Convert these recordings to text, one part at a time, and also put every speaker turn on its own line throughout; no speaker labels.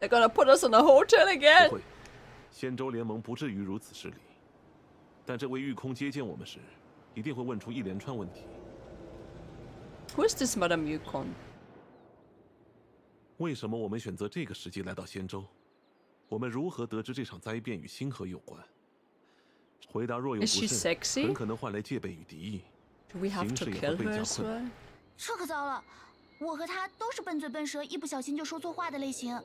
They're gonna put us in a hotel again.
不会，仙州联盟不至于如此失礼。但这位御空接见我们时，一定会问出一连串问题。
Who is this Madam Yukong？
为什么我们选择这个时机来到仙州？我们如何得知这场灾变与星河有关？回答若有不慎，很可能换来戒备与敌意，形势也会
更
加困难。
这可糟了！我和他都是笨嘴笨舌，一不小心就说错话的类型。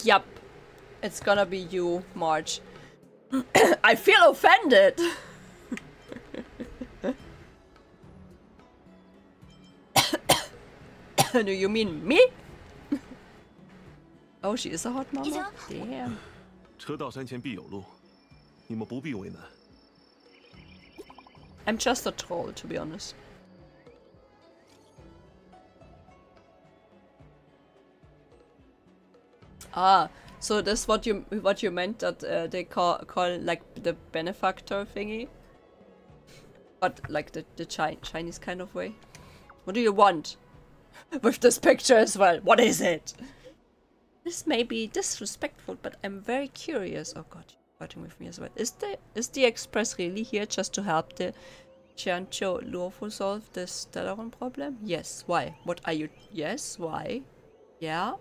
Yup. It's gonna be you, Marge. I feel offended. Do you mean me? oh, she is a hot mama.
Yeah.
Damn.
车到山前必有路，你们不必为难。
I'm just a troll, to be honest. Ah, so that's what you what you meant that uh, they call call like the benefactor thingy, but like the the chi Chinese kind of way. What do you want with this picture as well? What is it? This may be disrespectful, but I'm very curious. Oh God, fighting with me as well. Is the is the Express really here just to help the Xianzhou Luofu solve this Stellaron problem? Yes. Why? What are you? Yes. Why? Yeah.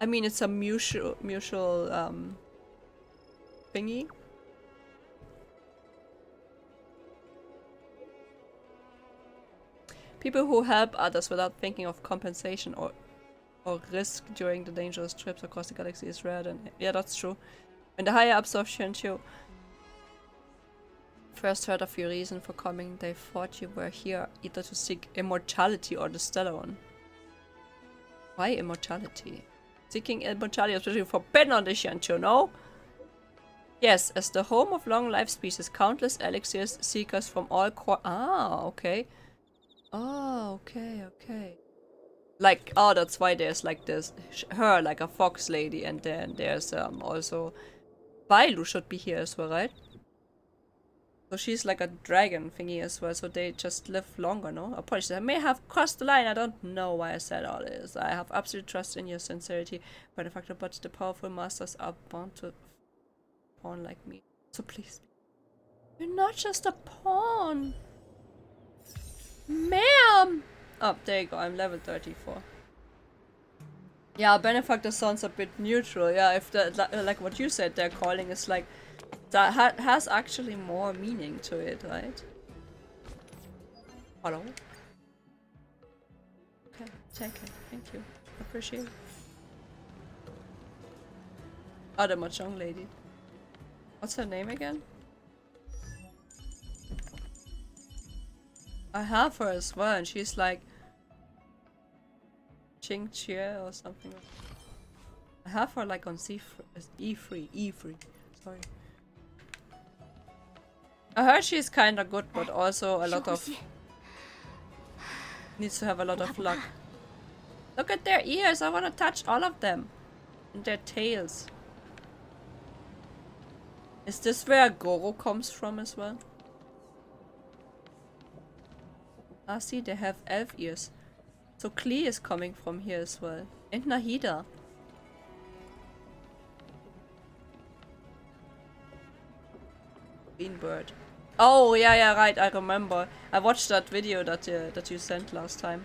I mean, it's a mutual mutual um thingy. People who help others without thinking of compensation or or risk during the dangerous trips across the galaxy is rare. Then yeah, that's true. When the higher ups of Xianzhou first heard of your reason for coming, they thought you were here either to seek immortality or the Stellaron. Why immortality? Seeking is especially for on the Xianzhou, no? Yes, as the home of long life species, countless elixirs seekers from all cor- Ah, okay. Oh, okay, okay. Like, oh, that's why there's like this, her, like a fox lady, and then there's um also Bailu should be here as well, right? So she's like a dragon thingy as well, so they just live longer, no? Apologies, I may have crossed the line, I don't know why I said all this. I have absolute trust in your sincerity, fact but the powerful masters are bound to pawn like me. So please, you're not just a pawn. Ma'am! Oh, there you go, I'm level 34. Yeah, benefactor sounds a bit neutral. Yeah, if the li- like what you said, their calling is like that ha has actually more meaning to it, right? Hello. Okay, take it. Thank you. Appreciate it. Oh, the mahjong lady. What's her name again? I have her as well, and she's like Ching Chia or something. I have her like on C3, E3, E3. Sorry. I heard she's kinda good, but also a lot of... Needs to have a lot of luck. Look at their ears, I wanna touch all of them. And their tails. Is this where Goro comes from as well? Ah, see, they have elf ears. So Klee is coming from here as well. And Nahida. Green bird. Oh, yeah, yeah, right, I remember. I watched that video that, uh, that you sent last time.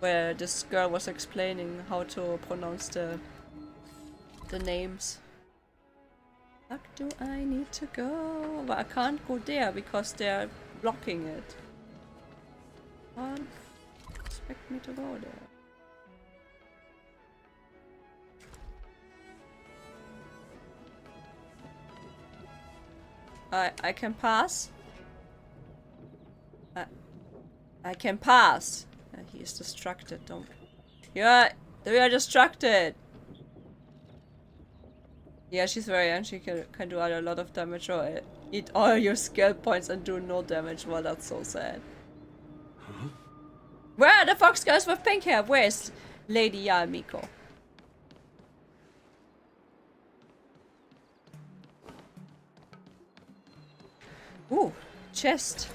Where this girl was explaining how to pronounce the, the names. Fuck do I need to go? But I can't go there because they're blocking it. Can't expect me to go there. I I can pass. I I can pass. Uh, he is distracted. Don't. Yeah, we are distracted. Yeah, she's very young. She can can do a lot of damage or uh, eat all your skill points and do no damage. Well, that's so sad. Where are the fox girls with pink hair? Where's Lady Yamiko? Ooh, chest.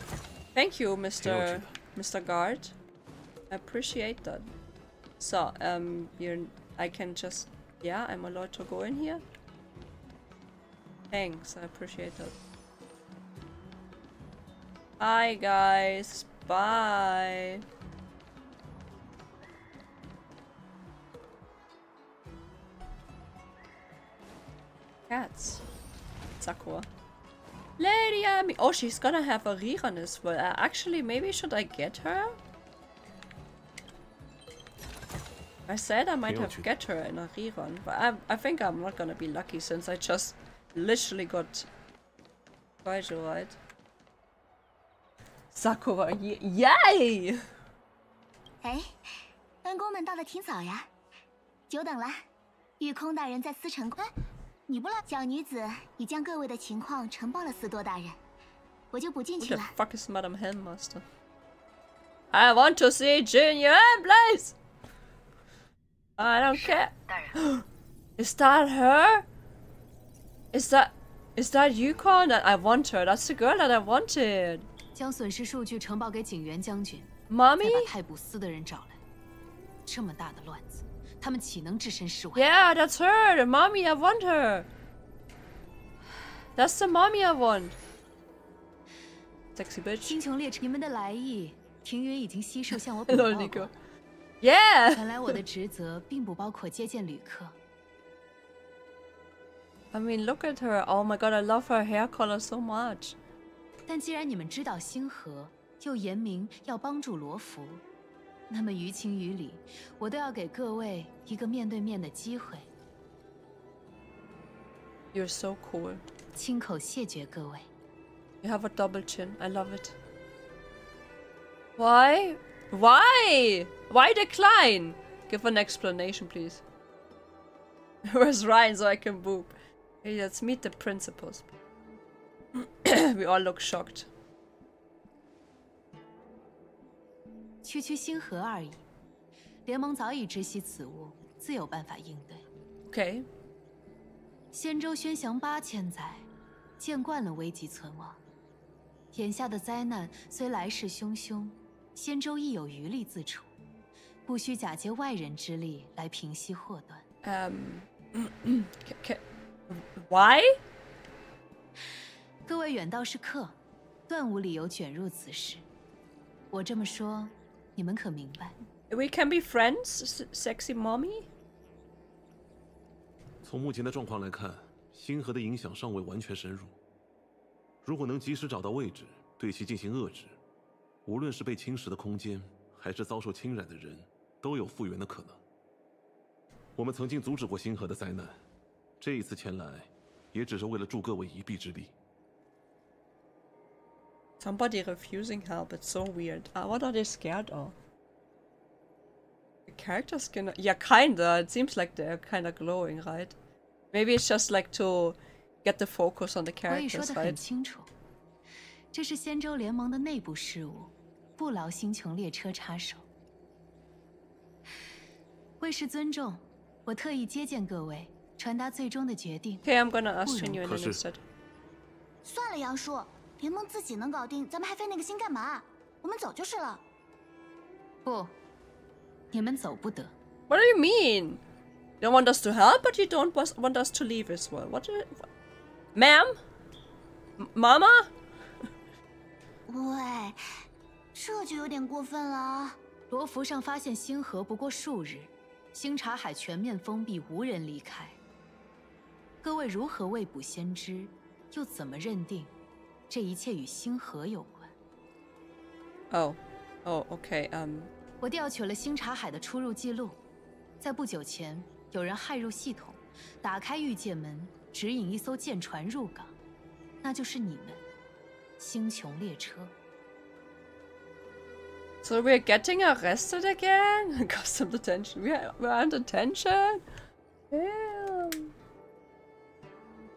Thank you, Mr. Mr. Guard. I appreciate that. So, um, your I can just... Yeah, I'm allowed to go in here? Thanks, I appreciate that. Hi guys, bye. Cats. Sakura. Lady Ami. Oh, she's gonna have a rerun as well. Uh, actually, maybe should I get her? I said I might have get her in a rerun, but I, I think I'm not gonna be lucky since I just literally got Kaiju right. Sakura, yay!
哎，恩公们到的挺早呀，久等了。御空大人在司城。哎， 你不来，小女子已将各位的情况呈报了司铎大人，我就不进去了。
What the fuck is Madam Handmaster? I want to see Junior and Blaze. I don't care. Is that her? Is that is that Yukong that I want her? That's the girl that I wanted.
将损失数据呈报给警员将军
，Mommy，
再把太卜司的人找来。这么大的乱子。他们岂能置身事外
？Yeah, that's her. The mommy, I want her. That's the mommy I want. Sexy bitch.
星穹列车，你们的来意，庭云已经悉数向我禀报过。
Yeah.
原来我的职责并不包括接见旅客。
I mean, look at her. Oh my god, I love her hair color so much.
但既然你们知道星河，又言明要帮助罗浮，那么于情于理，我都要给各位一个面对面的机会。
You're so cool.
亲口谢绝各位。
You have a double chin. I love it. Why? Why? Why decline? Give an explanation, please. Where's Ryan so I can boop? Hey, let's meet the principals. we all look shocked.
区区星河而已，联盟早已知悉此物，自有办法应对。
Okay.
仙州宣降八千载，见惯了危急存亡。眼下的灾难虽来势汹汹，仙州亦有余力自处，不需假借外人之力来平息祸
端。Um, why?
各位远道是客，断无理由卷入此事。我这么说，你们可明白
？We can be friends, sexy mommy.
从目前的状况来看，星河的影响尚未完全深入。如果能及时找到位置，对其进行遏制，无论是被侵蚀的空间，还是遭受侵染的人，都有复原的可能。我们曾经阻止过星河的灾难，这一次前来，也只是为了助各位一臂之力。
Somebody refusing help, it's so weird. Uh, what are they scared of? The character skin? Yeah, kinda. It seems like they're kinda glowing, right? Maybe it's just like to get the focus on the characters, right?
这是仙州联盟的内部事务，不劳星穹列车插手。为示尊重，我特意接见各位，传达最终的决定。
Okay, I'm gonna ask you instead.
算了，杨叔。 联盟自己能搞定，咱们还费那个心干嘛？我们走就是了。
不，你们走不得。
What do you mean? You want us to help, but you don't want us to leave as well? What? Ma'am? Mama?
喂，这就有点过分了。
罗浮上发现星河不过数日，星察海全面封闭，无人离开。各位如何未卜先知？又怎么认定？这一切与星河有关。
哦，哦，OK，嗯。
我调取了星察海的出入记录，在不久前，有人骇入系统，打开御界门，指引一艘舰船入港，那就是你们，星穹列车。
So we're getting arrested again? Custom detention. We're we're under detention. Damn.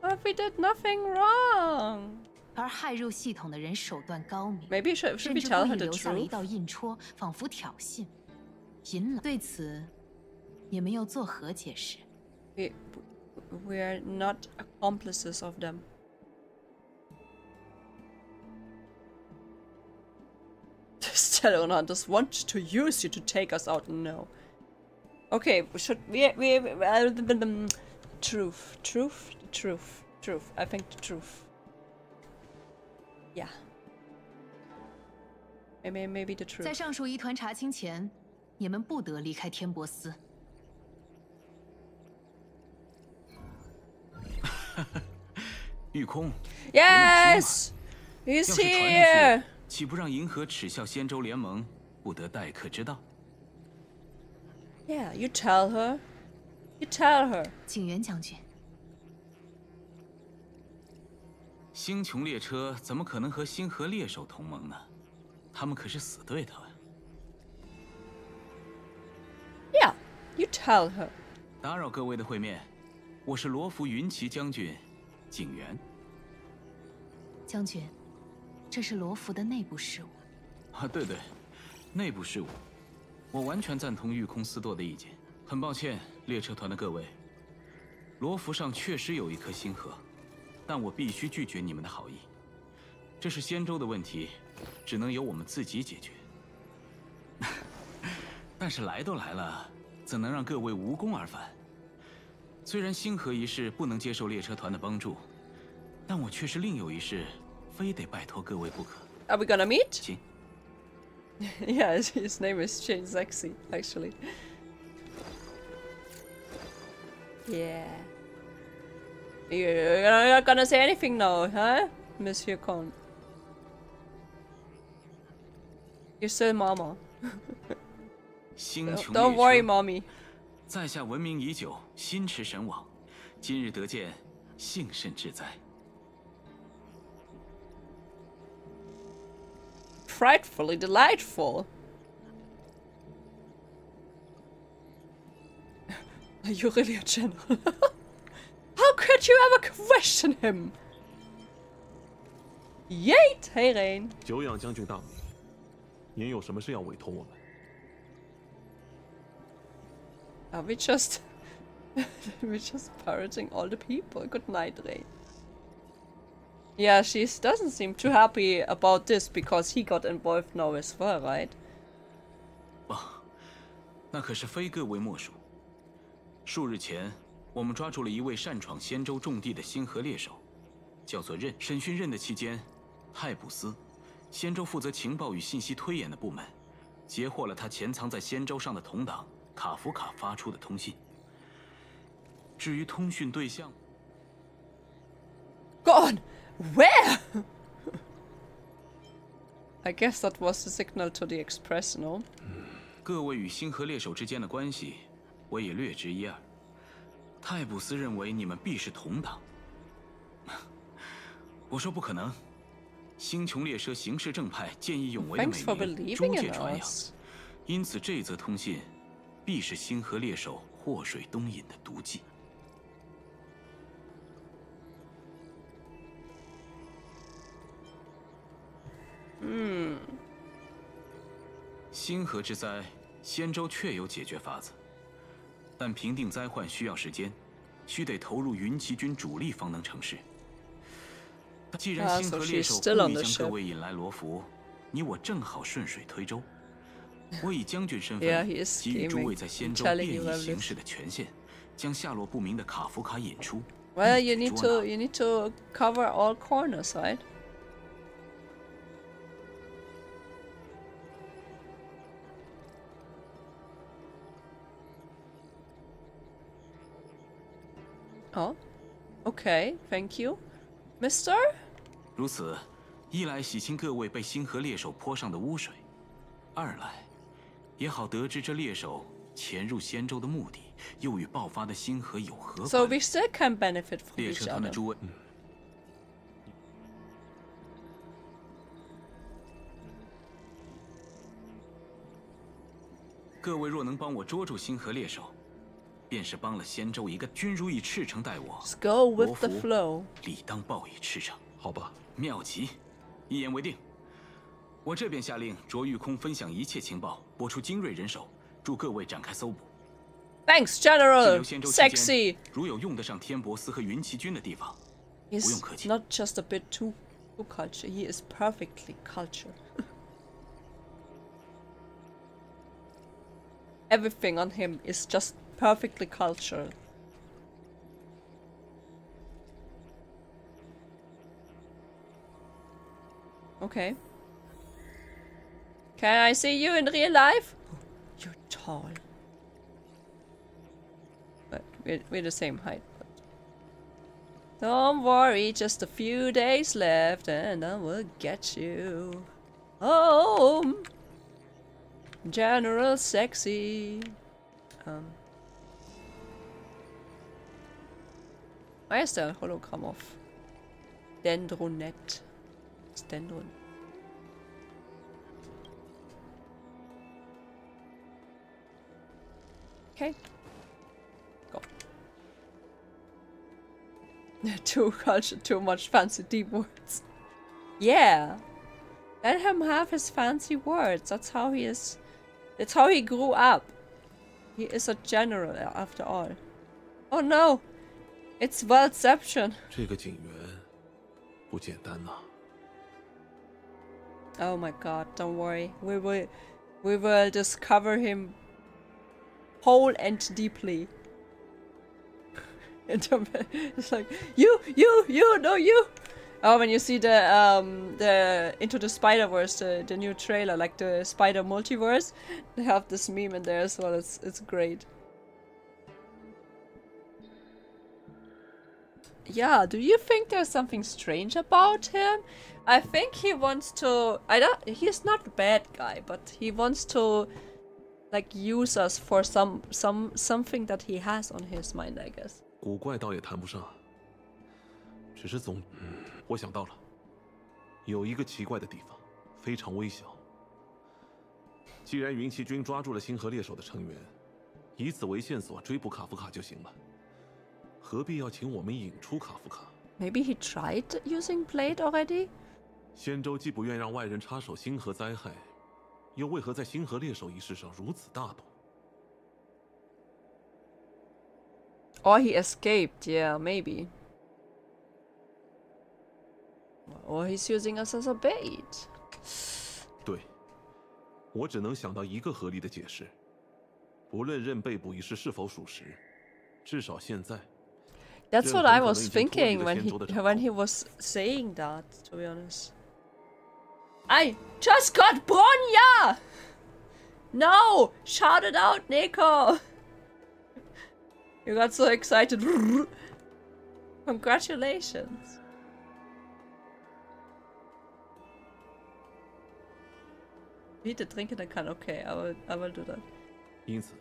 But we did nothing wrong.
而骇入系统的人手段高明，
甚至
故意留下了一道印戳，仿佛挑衅、引导。对此，你们又作何解释？
We we are not accomplices of them. The Stellar Hunters want to use you to take us out. No. Okay, should we we uh, truth, truth, truth, truth. I think the truth. Yeah. Maybe maybe the
在
truth.
上述一团查清前，你们不得离开天博斯。
玉空，
Yes,
要
he's
是传出
here.
去，岂不让银河耻笑仙州联盟不得待客之道？
Yeah, you tell her. You tell her.
景元将军，
星穹列车怎么可能和星河猎手同盟呢？他们可是死对头呀
！Yeah, you tell her.
打扰各位的会面，我是罗浮云骑将军，景元。
将军，这是罗浮的内部事务。
啊，对对，内部事务，我完全赞同御空司舵的意见。很抱歉，列车团的各位，罗浮上确实有一颗星河，但我必须拒绝你们的好意。这是仙州的问题，只能由我们自己解决。但是来都来了，怎能让各位无功而返？虽然星河一事不能接受列车团的帮助，但我却是另有一事，非得拜托各位不可。
Are we gonna meet?
请。
yeah, his, name is Shane Sexy, actually. Yeah. You- You're not gonna say anything now, huh, Monsieur Con? You're still Mama.
星
Don't,
穹
don't
列
worry,
车
Mommy.
在下闻名已久，心驰神往，今日得见，幸甚至哉。
Frightfully delightful. Are you really a general? How could you ever question him? Yeet! Hey, Rain.
久仰将军大名，您有什么事要委托我们？
Are we just... we're just pirating all the people. Good night, Rain. Yeah, she doesn't seem too happy about this because he got involved now as well, right?
那可是非各位莫属。数日前， 我们抓住了一位擅闯仙州重地的星河猎手，叫做任。审讯任的期间，泰普斯，仙州负责情报与信息推演的部门，截获了他潜藏在仙州上的同党卡夫卡发出的通信。至于通讯对象
，God, where? I guess that was the signal to the express, no?
各位与星河猎手之间的关系，我也略知一二。泰普斯认为你们必是同党，我说不可能。星穹列车行事正派、见义勇为的美名诸界传扬，因此这则通信必是星河猎手祸水东引的毒计。
Hmm.
星河之灾，仙州确有解决法子，但平定灾患需要时间，需得投入云骑军主力方能成事。既然星河猎手故意将各位引来罗浮，你我正好顺水推舟。我以将军身 份给予诸位在仙州任
意
行事的权限，将下落不明的卡夫卡引出。
Well, you need to you need to cover all corners, right? Oh, okay. Thank you, Mister.
如此，一来洗清各位被星河猎手泼上的污水，二来也好得知这猎手潜入仙州的目的，又与爆发的星河有何
So
关
we still can benefit from
列
each
车团的
other.
诸位，各位若能帮我捉住星河猎手， 便是帮了仙州一个。君如以赤诚待我，
Let's go
罗
with the
浮
flow.
理当报以赤诚。
好吧，
妙极，一言为定。我这边下令卓玉空分享一切情报，拨出精锐人手，助各位展开搜捕。
Thanks,
滞
General.
留仙州期间
Sexy.
如有用得上天博斯和云骑军的地方，
He's
不用客气。
not just a bit too, too cultured. He is perfectly cultured. everything on him is just perfectly cultured. Okay. Can I see you in real life? You're tall. But we're, we're the same height. But... Don't worry, just a few days left and I will get you home. General Sexy. Um. Why is there a hologram of Dendronet? It's Dendron. Okay. Go. too culture, too much fancy deep words. Yeah. Let him have his fancy words. That's how he is. That's how he grew up. He is a general uh, after all. Oh no! It's Worldception.
这个警员不简单呐、
Oh my god, don't worry. We will we will discover him whole and deeply. And um, it's like you, you, you, no you. Oh, when you see the um the Into the Spider Verse, the, the new trailer, like the Spider Multiverse, they have this meme in there as well. It's it's great. Yeah, do you think there's something strange about him? I think he wants to. I don't. He's not a bad guy, but he wants to, like, use us for some some something that he has on his mind. I guess.
古怪倒也谈不上，只是总……嗯，我想到了，有一个奇怪的地方，非常微小。既然云骑军抓住了星河猎手的成员，以此为线索追捕卡夫卡就行了， 何必要请我们引出卡夫卡？
Maybe he tried using blade already.
仙州既不愿让外人插手星河灾害，又为何在星河猎手一事上如此大度？
Or he escaped. Yeah, maybe. Or he's using us as a bait.
对，我只能想到一个合理的解释。不论认被捕一事是否属实，至少现在
That's
任
what
何
I
可能
was
已经脱离
thinking
了
when
仙
he
州的掌
when
控
he was saying that. To be honest, I just got Bronya. No, shout it out, Nico. You got so excited. Congratulations. Bitte trinken dann kann. Okay, I will, I will do that.
因此，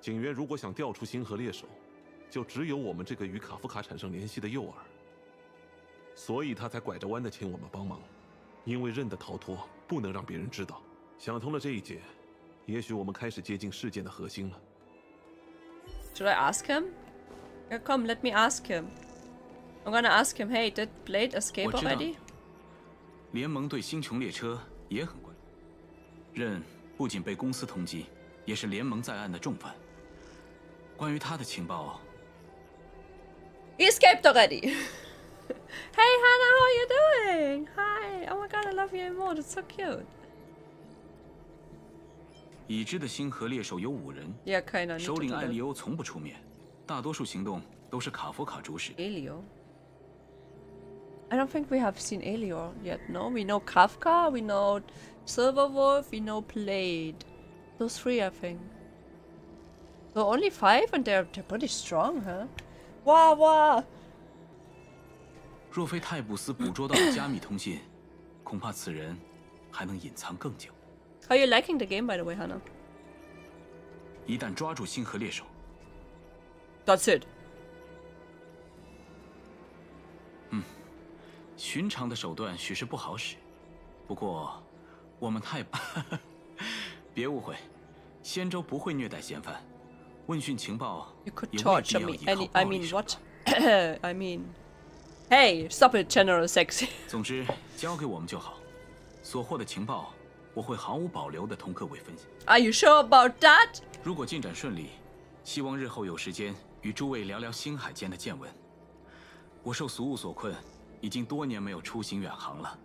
警员如果想调出星河猎手， 就只有我们这个与卡夫卡产生联系的诱饵。所以他才拐着弯的请我们帮忙，因为任的逃脱不能让别人知道。想通了这一节，也许我们开始接近事件的核心了。
Should I ask him? Yeah, come, let me ask him. I'm gonna ask him, hey, did Blade escape
我知道
already?
联盟对星穹列车也很关注。任不仅被公司通缉，也是联盟在案的重犯。关于他的情报，
He escaped already! hey Hannah, how are you doing? Hi! Oh my god, I love your emote, it's so cute.
已知的星河猎手有五人，
Yeah, kinda.
首领艾利欧从不出面，大多数行动都是卡夫卡主使。
Elio. I don't think we have seen Elio yet, no? We know Kafka, we know Silverwolf, we know Blade. Those three, I think. So only five, and they're, they're pretty strong, huh? Wow, wow!
若非泰布斯捕捉到了加密通信，恐怕此人还能隐藏更久。
Are you liking the game, by the way, Hannah?
一旦抓住星河猎手
，That's it.
嗯寻常的手段许是不好使，不过我们太 别误会，仙舟不会虐待嫌犯，问讯情报
You could
也未必
torture
要
me.
依靠
Any, I mean,
手
what?
段。
I mean, hey, stop it, General Sexy.
总之，交给我们就好。所获的情报，我会毫无保留的同各位分享。
Are you sure about that?
如果进展顺利，希望日后有时间与诸位聊聊星海间的见闻。我受俗务所困，已经多年没有出行远航了。